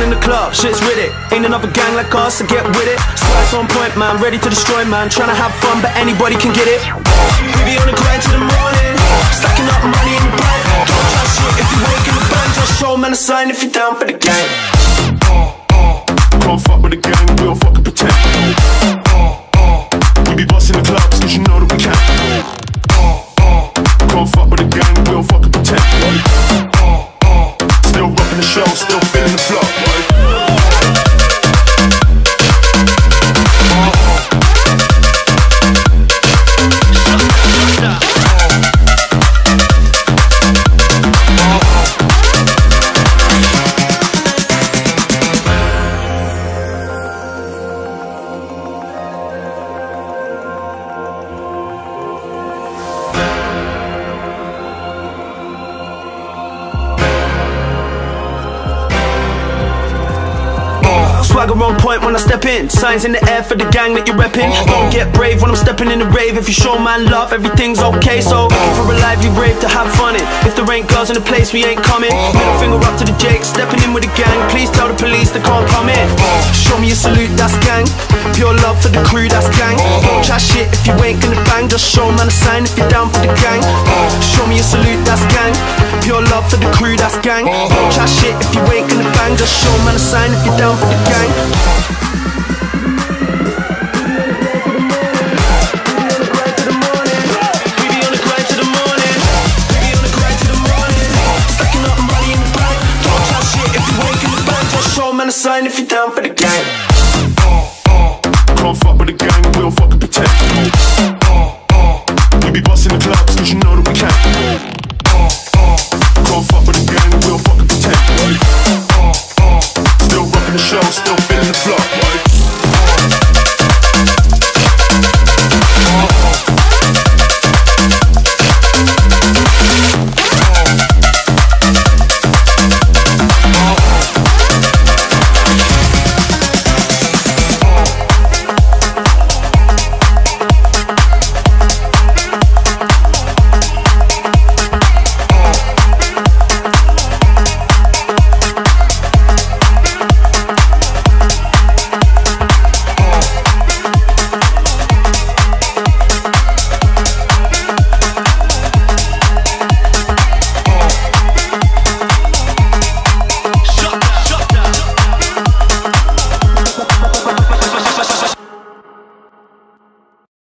on in the club, shit's with it. Ain't another gang like us, so get with it. Slides on point, man, ready to destroy, man. Tryna have fun, but anybody can get it. We be on the grind till the morning, stacking up money in the bank. Don't try shit if you ain't in the band. Just show man a sign if you're down for the gang. Uh, uh, can't fuck with the gang, we don't fucking pretend. Swagger on point when I step in. Signs in the air for the gang that you're repping. Uh-huh. Don't get brave when I'm stepping in the rave. If you show man love, everything's okay. So for a lively rave to have fun in. If there ain't girls in the place, we ain't coming. Uh-huh. Middle finger up to the Jake, stepping in with the gang. Please tell the police they can't come in. Uh-huh. Show me a salute, that's gang. Pure love for the crew, that's gang. Don't try shit if you ain't gonna bang. Just show man a sign if you're down for the gang. Show me a salute, that's gang. Pure love for the crew, that's gang. Don't try shit if you ain't the sign if you're down for the gang. Can't fuck with the gang, we'll fucking protect you. Uh, we be busting the clubs, cause you know that we can. Uh, can't fuck with the gang, we'll fucking protect you. Uh, still rocking the show, still feeling.